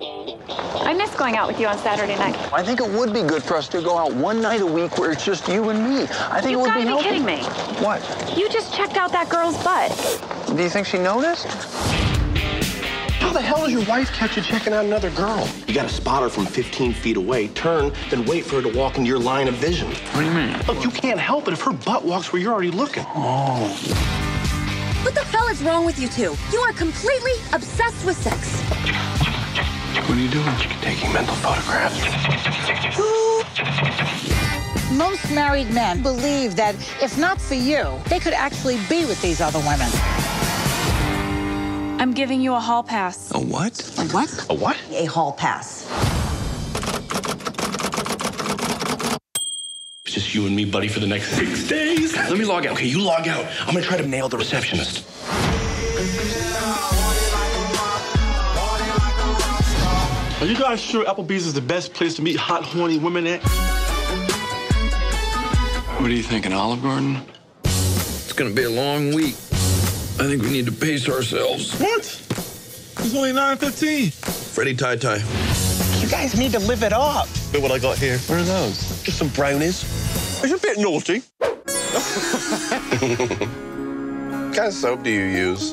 I miss going out with you on Saturday night. I think it would be good for us to go out one night a week where it's just you and me. I think You've it would gotta be be helpful. kidding me. What? You just checked out that girl's butt. Do you think she noticed? How the hell does your wife catch you checking out another girl? You gotta spot her from 15 feet away, turn, then wait for her to walk into your line of vision. What do you mean? Look, you can't help it if her butt walks where you're already looking. Oh. What the hell is wrong with you two? You are completely obsessed with sex. What are you doing? Taking mental photographs. Most married men believe that if not for you, they could actually be with these other women. I'm giving you a hall pass. A what? A what? A what? A hall pass. It's just you and me, buddy, for the next six days. Let me log out. Okay, you log out. I'm gonna try to nail the receptionist. Are you guys sure Applebee's is the best place to meet hot, horny women at? What are you thinking, Olive Garden? It's gonna be a long week. I think we need to pace ourselves. What? It's only 9.15. Freddie Tie Tie. You guys need to live it up. Look what I got here. What are those? Just some brownies. It's a bit naughty. What kind of soap do you use?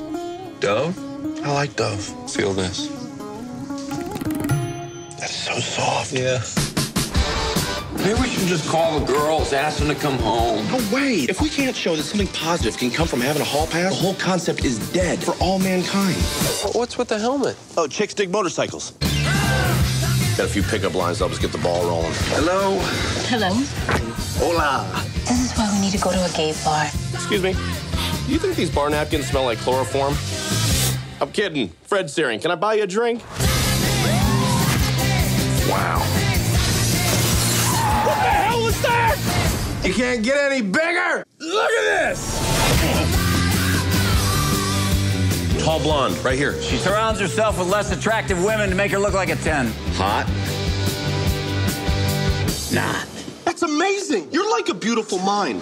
Dove? I like Dove. Feel this. That's so soft. Yeah. Maybe we should just call the girls, ask them to come home. No way. If we can't show that something positive can come from having a hall pass, the whole concept is dead for all mankind. What's with the helmet? Oh, chicks dig motorcycles. Got a few pickup lines. I'll just get the ball rolling. Hello? Hello. Hola. This is why we need to go to a gay bar. Excuse me. Do you think these bar napkins smell like chloroform? I'm kidding. Fred Searing, can I buy you a drink? You can't get any bigger! Look at this! Tall blonde, right here. She surrounds herself with less attractive women to make her look like a 10. Hot? Nah. That's amazing. You're like a beautiful mind.